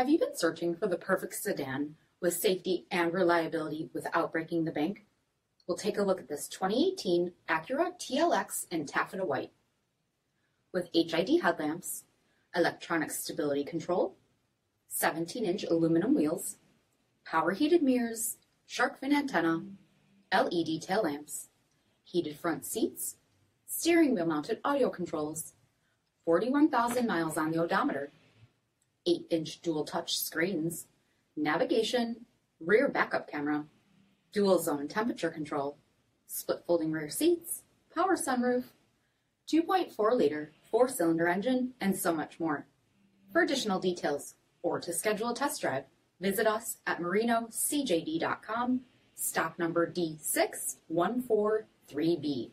Have you been searching for the perfect sedan with safety and reliability without breaking the bank? We'll take a look at this 2018 Acura TLX in taffeta white. With HID headlamps, electronic stability control, 17-inch aluminum wheels, power heated mirrors, shark fin antenna, LED tail lamps, heated front seats, steering wheel mounted audio controls, 41,000 miles on the odometer, 8 inch dual touch screens, navigation, rear backup camera, dual zone temperature control, split folding rear seats, power sunroof, 2.4 liter four cylinder engine, and so much more. For additional details or to schedule a test drive, visit us at marinocjd.com, stock number D6143B.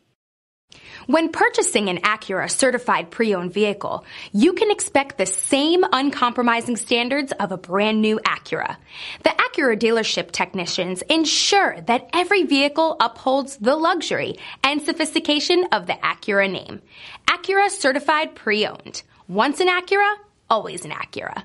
When purchasing an Acura certified pre-owned vehicle, you can expect the same uncompromising standards of a brand new Acura. The Acura dealership technicians ensure that every vehicle upholds the luxury and sophistication of the Acura name. Acura certified pre-owned. Once an Acura, always an Acura.